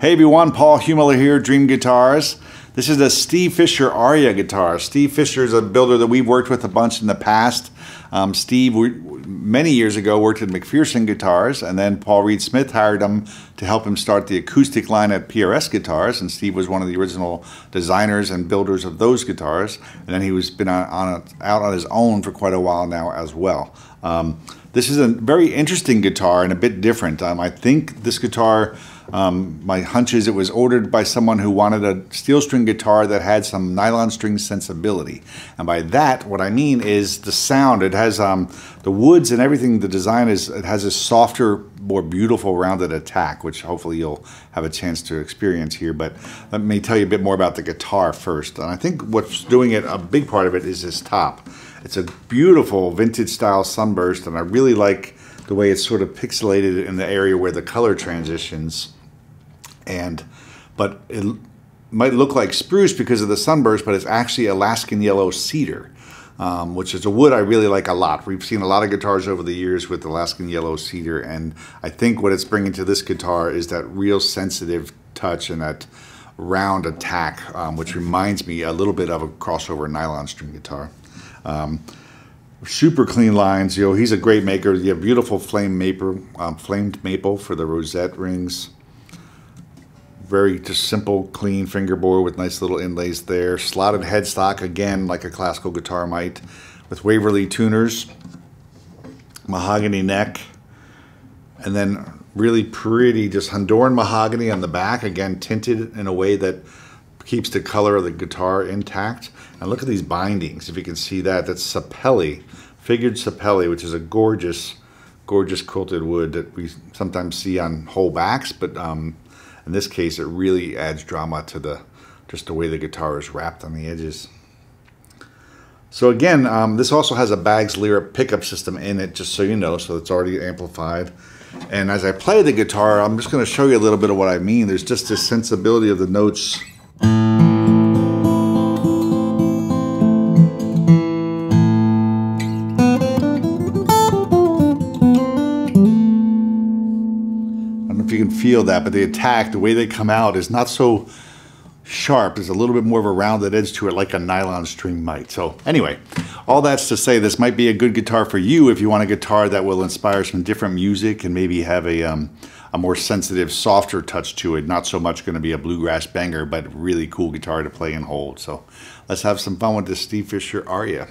Hey everyone, Paul Heumiller here, Dream Guitars. This is a Steve Fischer Aria guitar. Steve Fischer is a builder that we've worked with a bunch in the past. Um, Steve, we, many years ago, worked at McPherson Guitars, and then Paul Reed Smith hired him to help him start the acoustic line at PRS Guitars, and Steve was one of the original designers and builders of those guitars. And then he was been on, on a, out on his own for quite a while now as well. Um, this is a very interesting guitar and a bit different. Um, I think this guitar um, my hunch is it was ordered by someone who wanted a steel string guitar that had some nylon string sensibility. And by that, what I mean is the sound. It has um, the woods and everything. The design is it has a softer, more beautiful, rounded attack, which hopefully you'll have a chance to experience here. But let me tell you a bit more about the guitar first. And I think what's doing it, a big part of it, is this top. It's a beautiful vintage style sunburst, and I really like the way it's sort of pixelated in the area where the color transitions and but it might look like spruce because of the sunburst, but it's actually Alaskan yellow cedar, um, which is a wood I really like a lot. We've seen a lot of guitars over the years with Alaskan yellow cedar, and I think what it's bringing to this guitar is that real sensitive touch and that round attack, um, which reminds me a little bit of a crossover nylon string guitar. Um, super clean lines. You know, he's a great maker. You have beautiful flame maple, um, flamed maple for the rosette rings very just simple, clean fingerboard with nice little inlays there. Slotted headstock, again, like a classical guitar might, with Waverly tuners, mahogany neck, and then really pretty, just Honduran mahogany on the back, again, tinted in a way that keeps the color of the guitar intact. And look at these bindings, if you can see that. That's sapelli, figured sapelli, which is a gorgeous, gorgeous quilted wood that we sometimes see on whole backs, but um, in this case, it really adds drama to the just the way the guitar is wrapped on the edges. So again, um, this also has a Baggs Lyric pickup system in it, just so you know, so it's already amplified. And as I play the guitar, I'm just going to show you a little bit of what I mean. There's just this sensibility of the notes. You can feel that, but the attack, the way they come out is not so sharp. There's a little bit more of a rounded edge to it like a nylon string might. So anyway, all that's to say this might be a good guitar for you if you want a guitar that will inspire some different music and maybe have a, um, a more sensitive, softer touch to it. Not so much going to be a bluegrass banger, but really cool guitar to play and hold. So let's have some fun with this Steve Fischer Aria.